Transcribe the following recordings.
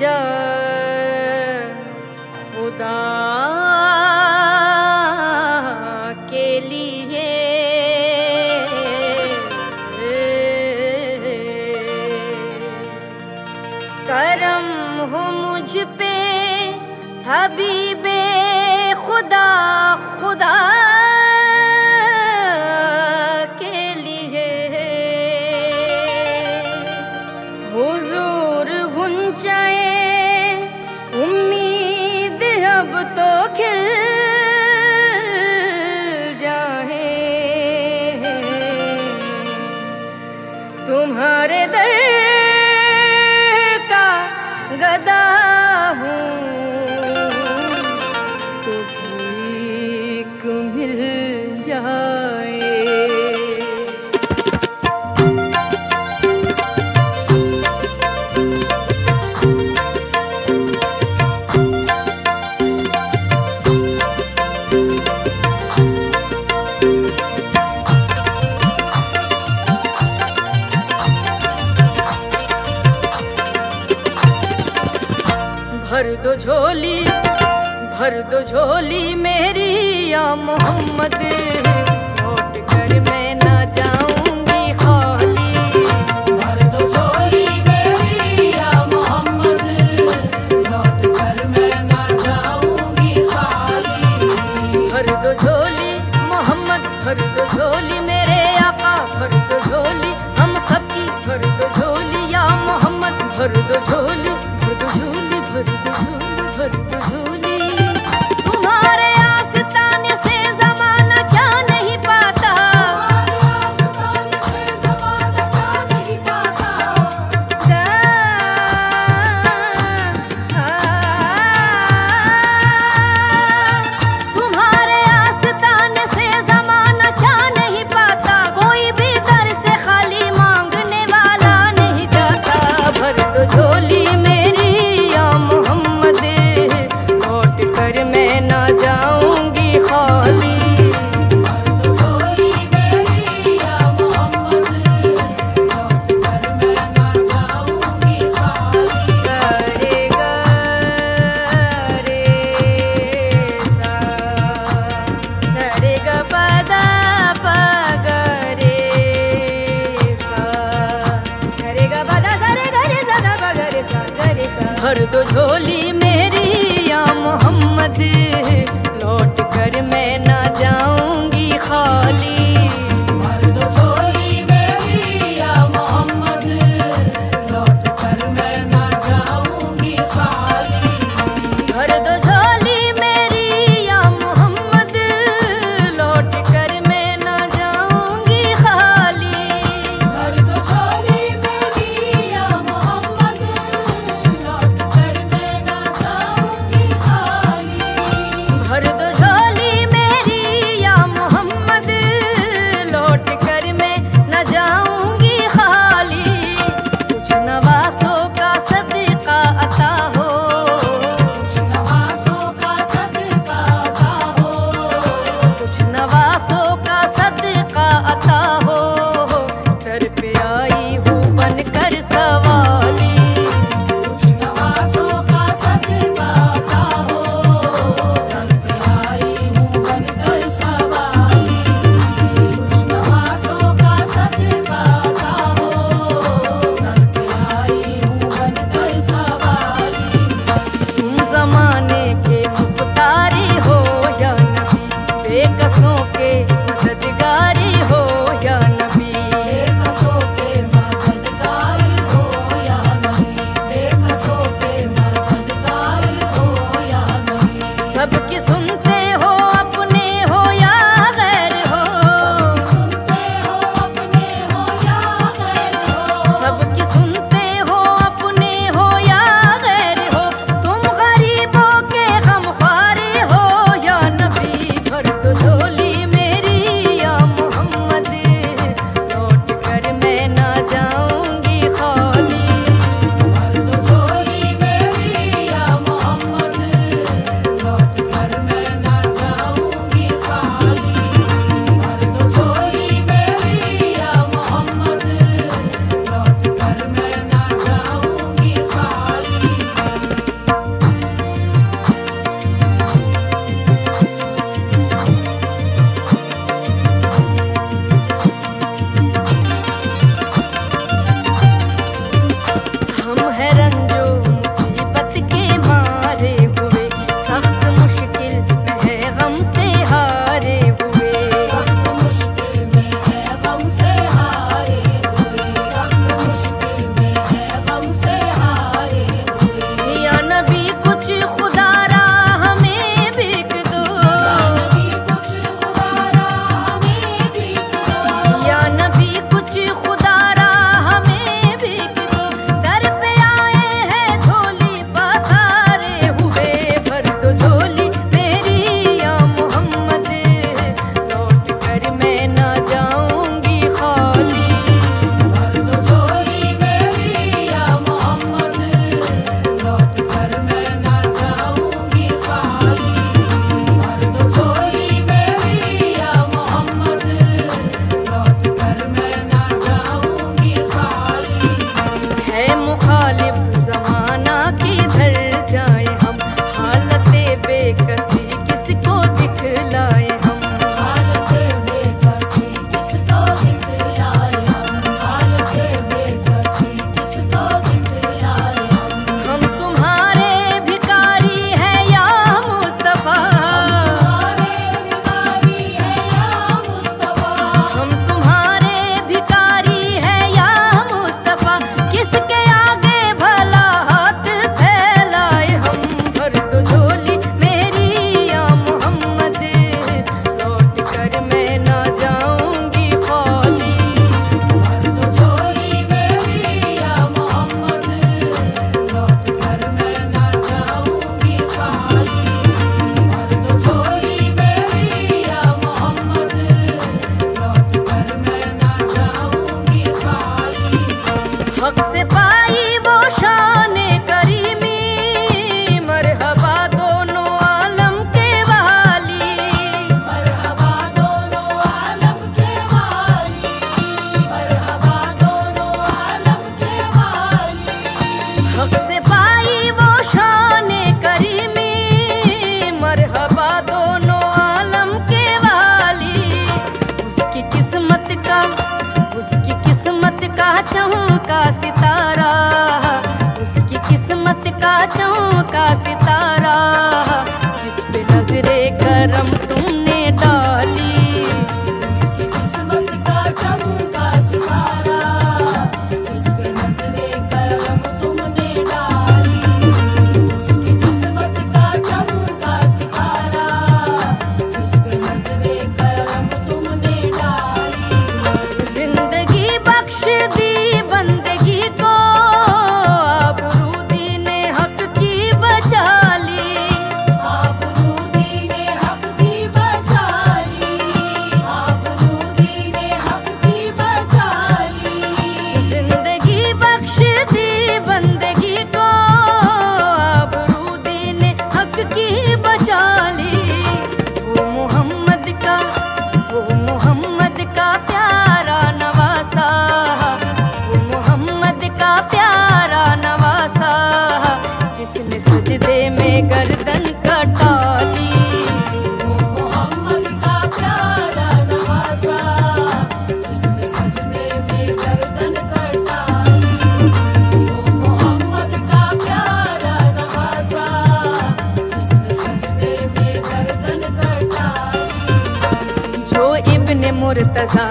जा खुदा भर दो झोली मेरी या मोहम्मद।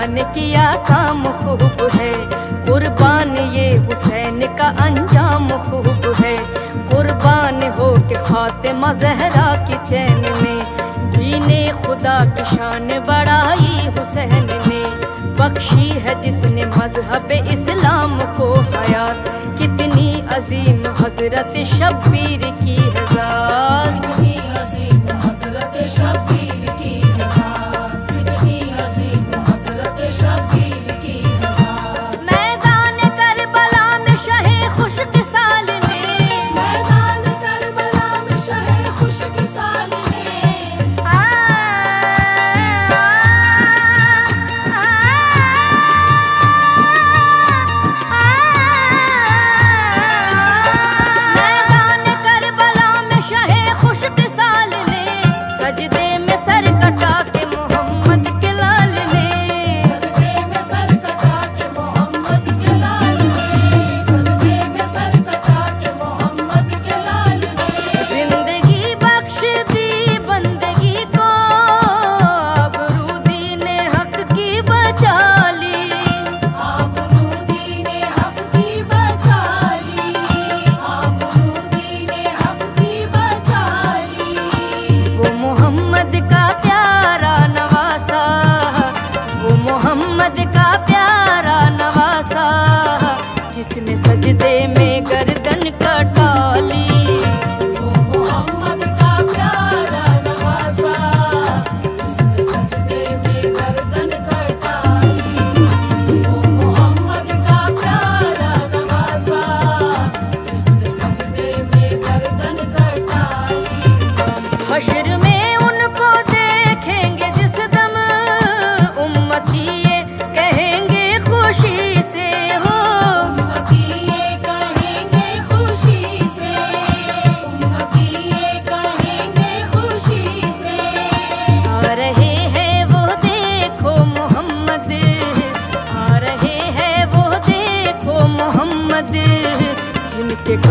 ने किया काम खूब है। कुर्बान ये हुसैन का अंजाम खूब है। कुर्बान हो के खातिमा जहरा की चैन में। जीने खुदा की शान बढ़ाई हुसैन ने। बख्शी है जिसने मज़हब इस्लाम को हयात कितनी अजीम हज़रत शब्बीर की हज़ार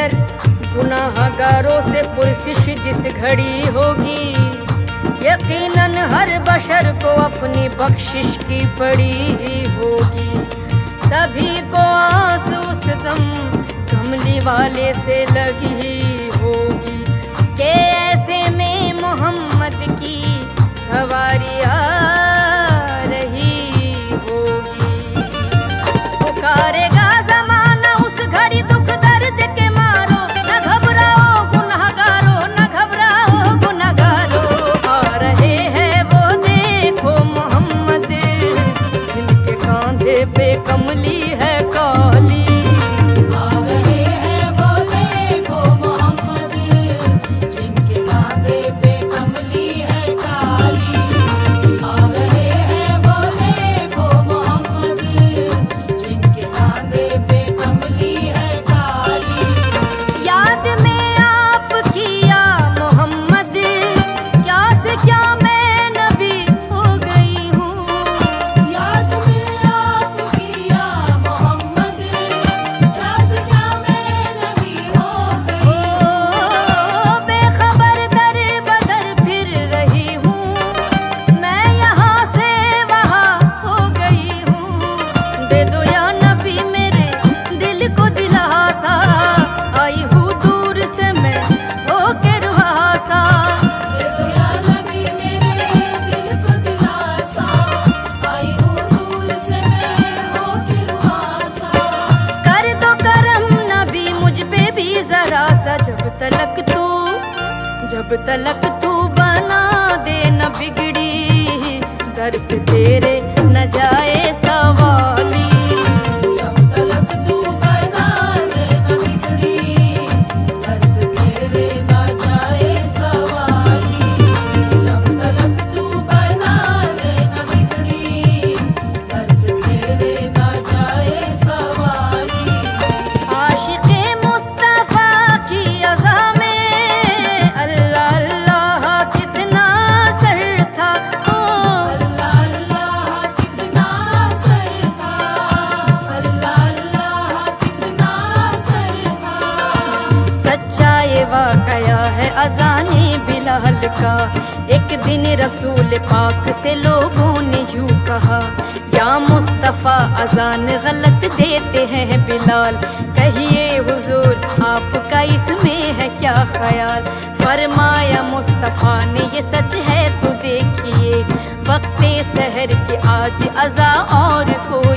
नज़र गुनाहगारों से पुरसिश जिस घड़ी होगी। यकीनन हर बशर को अपनी बख्शिश की पड़ी ही होगी। सभी को आस उस दम कमली वाले से लगी ही होगी। के ऐसे में मोहम्मद की सवारी फरमान गलत देते हैं बिलाल। कहिए हुजूर, आपका इसमें है क्या ख्याल? फरमाया मुस्तफ़ा ने, ये सच है तो देखिए। वक्त शहर के आज अजा और को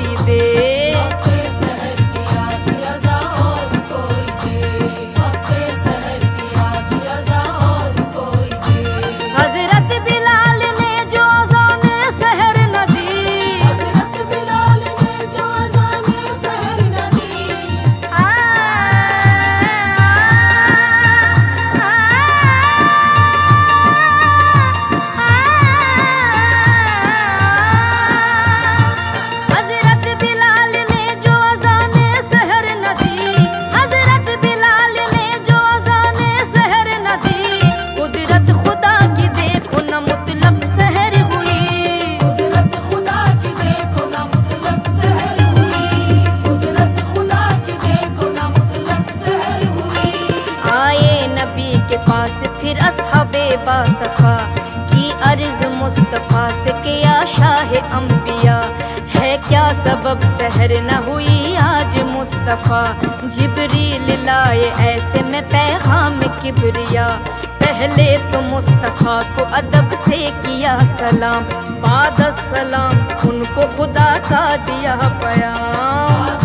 जहर न हुई आज मुस्तफ़ा। जिबरील लाए ऐसे में पैगाम किबरिया। पहले तो मुस्तफ़ा को अदब से किया सलाम। बाद सलाम, उनको खुदा का दिया पयाम।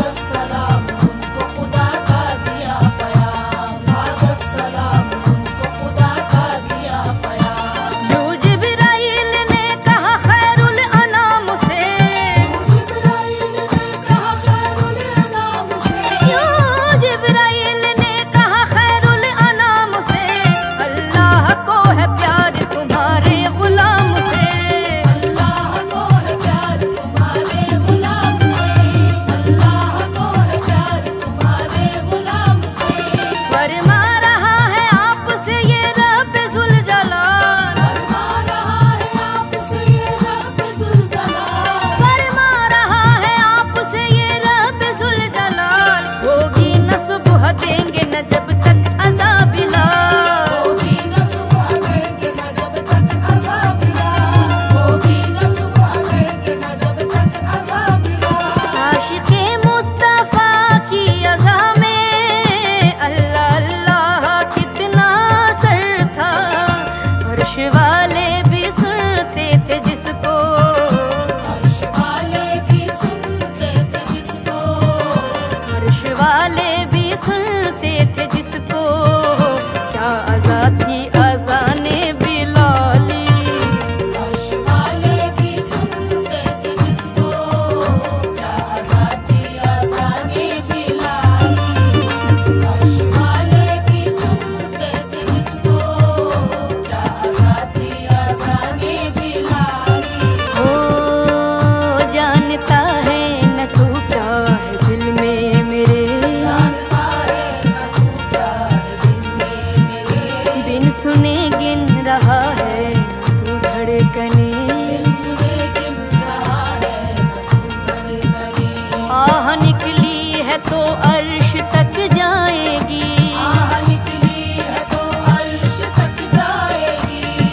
तो अर्श तक जाएगी।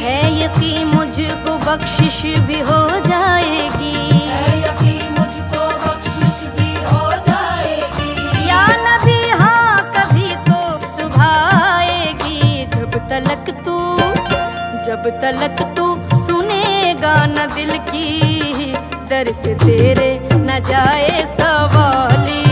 है बख्शिश भी हो जाएगी। या है यकीन मुझको बख्शिश भी हो हाँ, तो जब तलक तू जब तलक तू सुनेगा न दिल की दर से तेरे न जाए सवाली।